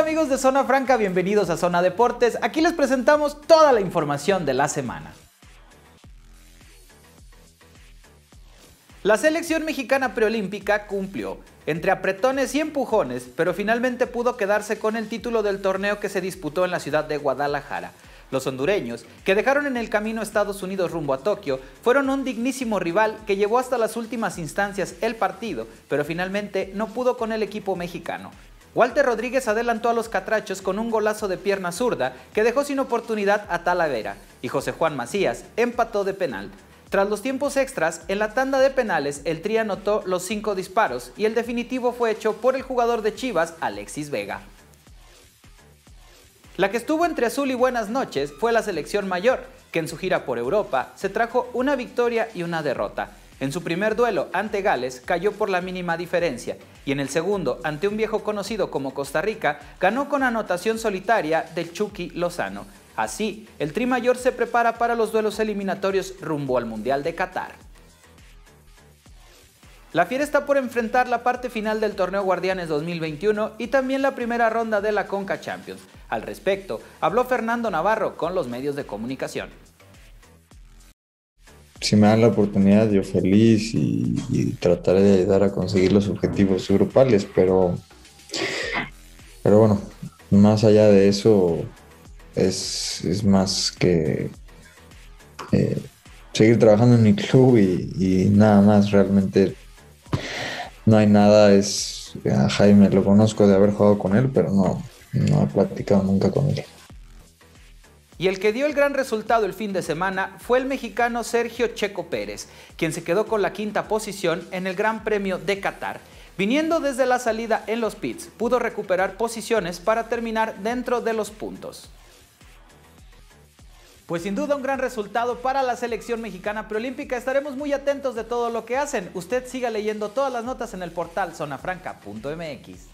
Amigos de Zona Franca, bienvenidos a Zona Deportes. Aquí les presentamos toda la información de la semana. La selección mexicana preolímpica cumplió entre apretones y empujones, pero finalmente pudo quedarse con el título del torneo que se disputó en la ciudad de Guadalajara. Los hondureños, que dejaron en el camino Estados Unidos rumbo a Tokio, fueron un dignísimo rival que llevó hasta las últimas instancias el partido, pero finalmente no pudo con el equipo mexicano. Walter Rodríguez adelantó a los catrachos con un golazo de pierna zurda que dejó sin oportunidad a Talavera, y José Juan Macías empató de penal. Tras los tiempos extras, en la tanda de penales el Tri anotó los cinco disparos y el definitivo fue hecho por el jugador de Chivas, Alexis Vega. La que estuvo entre azul y buenas noches fue la selección mayor, que en su gira por Europa se trajo una victoria y una derrota. En su primer duelo ante Gales cayó por la mínima diferencia y en el segundo, ante un viejo conocido como Costa Rica, ganó con anotación solitaria del Chucky Lozano. Así, el Tri Mayor se prepara para los duelos eliminatorios rumbo al Mundial de Qatar. La Fiera está por enfrentar la parte final del torneo Guardianes 2021 y también la primera ronda de la Conca Champions. Al respecto, habló Fernando Navarro con los medios de comunicación. Si me dan la oportunidad, yo feliz y, trataré de ayudar a conseguir los objetivos grupales, pero, pero bueno, más allá de eso, es, más que eh, seguir trabajando en mi club y nada más, realmente no hay nada, es a Jaime lo conozco de haber jugado con él, pero no, no he platicado nunca con él. Y el que dio el gran resultado el fin de semana fue el mexicano Sergio Checo Pérez, quien se quedó con la quinta posición en el Gran Premio de Qatar. Viniendo desde la salida en los pits, pudo recuperar posiciones para terminar dentro de los puntos. Pues sin duda un gran resultado para la selección mexicana preolímpica. Estaremos muy atentos de todo lo que hacen. Usted siga leyendo todas las notas en el portal zonafranca.mx.